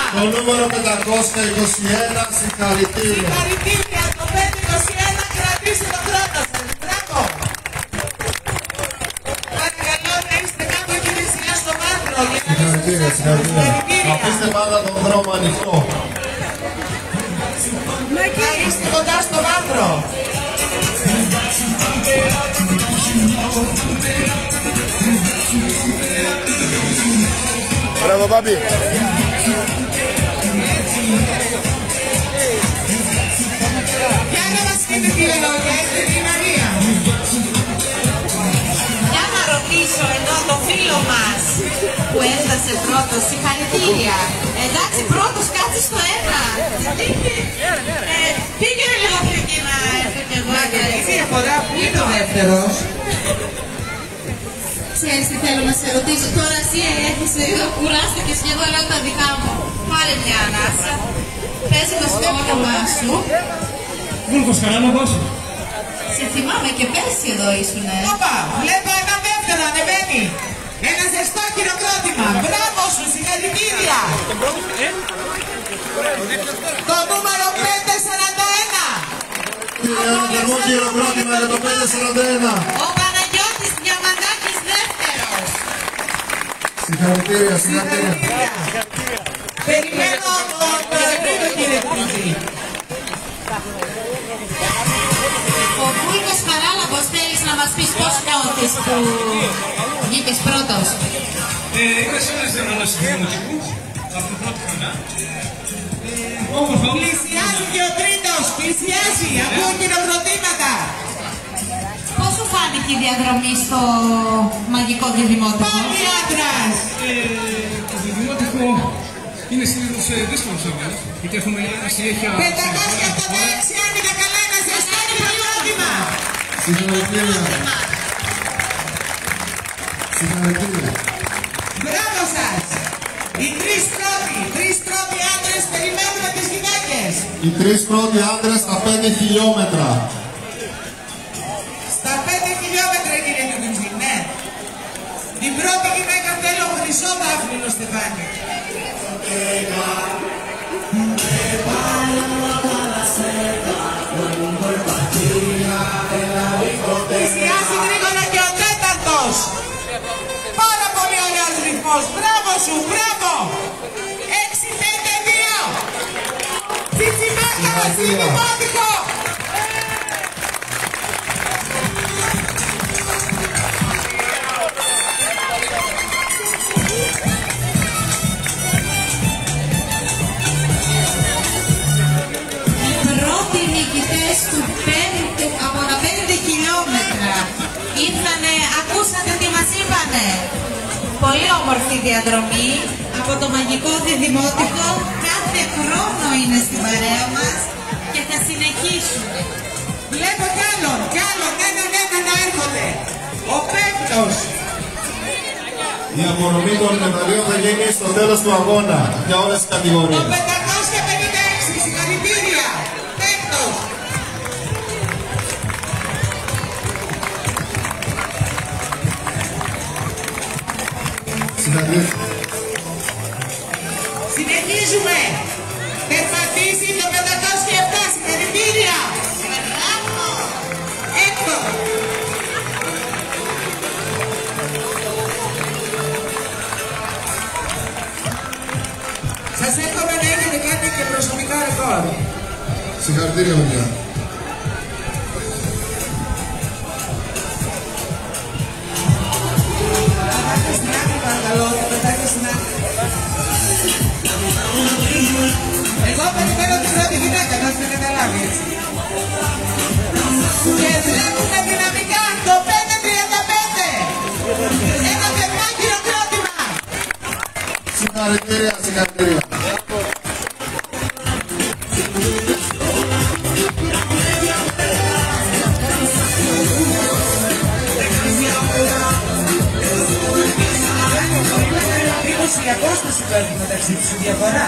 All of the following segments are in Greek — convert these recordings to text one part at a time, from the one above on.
κρότημα. Το νούμερο 521, συγχαρητήρια. Συγχαρητήρια, το 521 κρατήστε το χρόνο σας. Μπράβο. Παρακαλώ να είστε κάπου εκεί δεξιά στο βάθρο. για να μην Συγχαρητήρια, σας συγχαρητήρια. Συγχαρητήρια. Αφήστε πάντα τον δρόμο ανοιχτό. Να είστε κοντά στο βάθρο. Μπράβο, Μπάμπη. Μας πείτε δύο λόγια, είστε την Μαρία. Για να ρωτήσω εδώ το φίλο μας που έφτασε πρώτος, συγχαρητήρια. Εντάξει, πρώτος κάτσε στο ένα. Ε, πήγαινε λίγο πιο εκεί να έρθω κι εγώ. Τι αφορά που είναι το δεύτερος. Ξέρεις τι θέλω να σε ρωτήσω. Τώρα εσύ έρχεσαι εδώ, κουράστηκες και εγώ λέω τα δικά μου. Πάρε μια ανάσα. Πες το στο όνομά σου. Βούλκος Καράναβος. Σε θυμάμαι και πέρσι εδώ ήσουνε. Όπα, βλέπω ένα δεύτερο ανεβαίνει. Ένα ζεστό χειροκρότημα. Μπράβο σου, συγχαρητήρια. Το νούμερο 541. Ένα θερμό χειροκρότημα για το 541. Ο Παναγιώτης Διαμαντάκης δεύτερος. Συγχαρητήρια, συγχαρητήρια. Περιμένω τον τρίτο κύριε Κουτζή. Θέλεις να μας πεις πώς νιώθεις που βγήκες πρώτος. Ε, είμαι σε ένα στενόλος δημοτικού, από την πρώτη χρονιά. Ε, Όμορφα, Πλησιάζει και ο τρίτος. Πλησιάζει. Ακούω χειροκροτήματα. Πώς σου φάνηκε η διαδρομή στο μαγικό διδημότυπο. Πάλι άντρας. ε, το δημοτικό είναι συνήθως ε, δύσκολος αγώνας, γιατί έχουμε συνέχεια... 586 αν είναι καλά ένα ζεστό χειροκρότημα. Συγχαρητήρια. Συγχαρητήρια. Μπράβο σας. Οι τρεις πρώτοι. Τρεις πρώτοι άντρες περιμένουμε τις γυναίκες. Οι τρεις πρώτοι άντρες στα 5 χιλιόμετρα. Στα 5 χιλιόμετρα κύριε Λουκουτζή, ναι. Την πρώτη γυναίκα θέλω χρυσό δάφνινο στεφάνι. Πλησιάζει γρήγορα και ο τέταρτος. Πάρα πολύ ωραίος ρυθμός. Μπράβο σου, μπράβο. 6-5-2. Τσιτσιμάκα, συνημότικο. Πολύ όμορφη διαδρομή από το μαγικό διδημότυπο. Κάθε χρόνο είναι στην παρέα μας και θα συνεχίσουν. Βλέπω κι άλλον, κι άλλον, έναν έναν να έρχονται. Ο πέμπτος. Η απονομή των μεταλλίων θα γίνει στο τέλος του αγώνα για όλες τις Το κατηγορίες. Στην άκρη. Εγώ περιμένω την πρώτη γυναίκα, να έχετε καταλάβει έτσι. Και βλέπουμε δυναμικά το 535. Ένα θερμό χειροκρότημα. Συγχαρητήρια, συγχαρητήρια. Μήπως η απόσταση υπάρχει μεταξύ τους η διαφορά.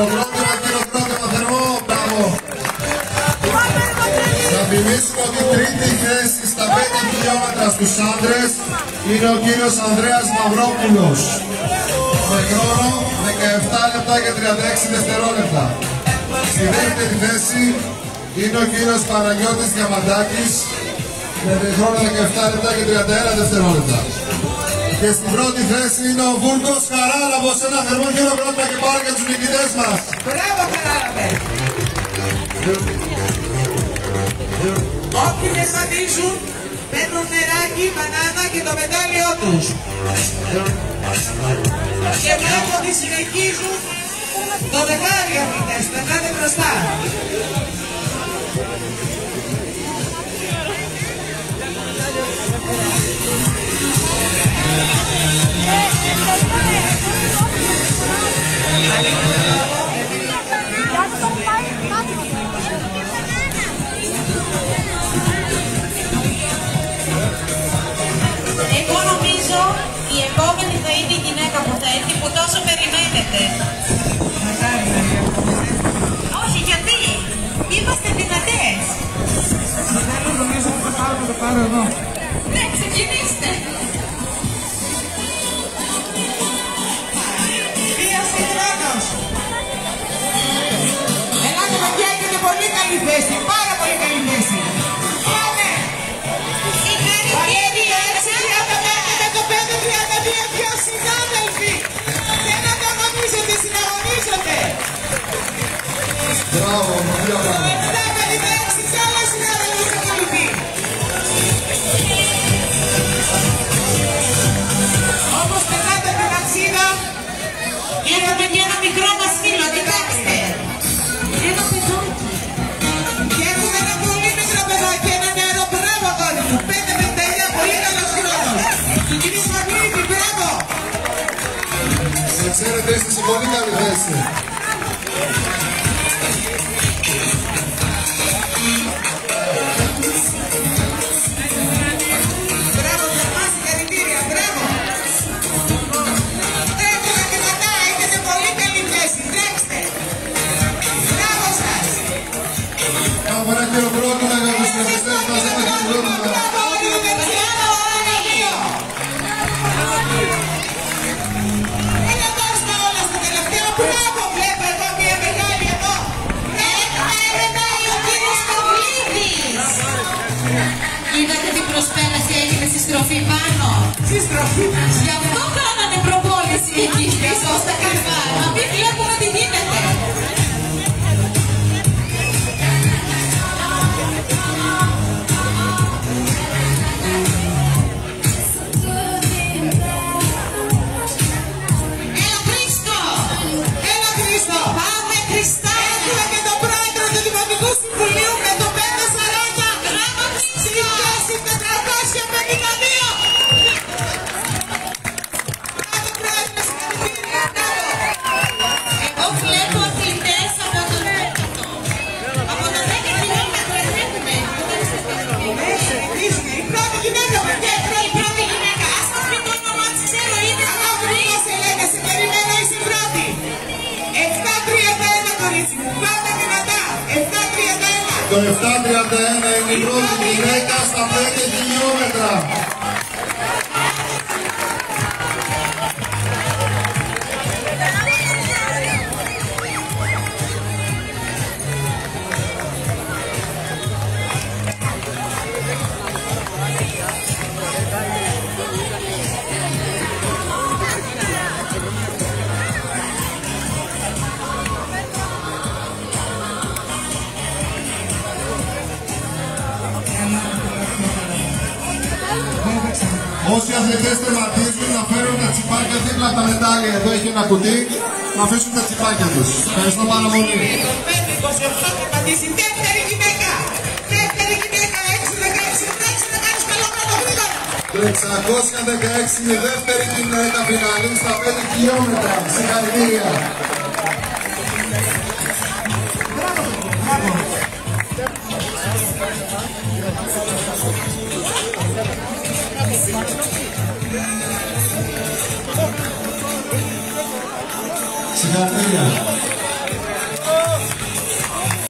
Χειροκρότημα, χειροκρότημα θερμό, μπράβο. Θα θυμίσουμε ότι τρίτη θέση στα 5 χιλιόμετρα στους άντρες είναι ο κύριος Ανδρέας Μαυρόπουλος. Με χρόνο 17 λεπτά και 36 δευτερόλεπτα. Στη δεύτερη θέση είναι ο κύριος Παναγιώτης Διαμαντάκης με χρόνο 17 λεπτά και 31 δευτερόλεπτα. Και στην πρώτη θέση είναι ο Βούρκος Χαράλαμπος, ένα θερμό χειροκρότημα και πάλι για τους νικητές μας. Μπράβο Χαράλαμπε. Όποιοι τερματίζουν παίρνουν νεράκι, μπανάνα και το μετάλλιό τους. Και βλέπω ότι συνεχίζουν το δεκάρι αυτές, περνάτε μπροστά. Εγώ νομίζω η επόμενη θα είναι η γυναίκα που θα έρθει που τόσο περιμένετε. Όχι, γιατί; Είμαστε δυνατές. Θέλω νομίζω ότι θα πάρω να το πάρω εδώ. Ναι, ξεκινήστε. Θέση, πάρα πολύ καλή θέση. Πάμε. Συγχαρητήρια, Έτσι, 35 με το 5-32 δυο συνάδελφοι. Δεν ανταγωνίζονται, συναγωνίζονται. Μπράβο, πολύ μπράβο. Σε ξέρετε, είστε σε πολύ καλή θέση. Μπράβο, θερμά Зі строки. Я вдома на непробові світі. Я зовсім така. А ти хліб Το 731 είναι η πρώτη γυναίκα στα 5 χιλιόμετρα. Όσοι αθλητές τερματίζουν να φέρουν τα τσιπάκια δίπλα από τα μετάλλια. Εδώ έχει ένα κουτί, να αφήσουν τα τσιπάκια τους. Ευχαριστώ πάρα πολύ. Το 528 θα πατήσει. Δεύτερη γυναίκα. Δεύτερη γυναίκα. 616. Εντάξει, να κάνεις καλό πρώτο γρήγορα. Το 616 είναι η δεύτερη γυναίκα φιναλή στα 5 χιλιόμετρα. Συγχαρητήρια. Συγχαρητήρια.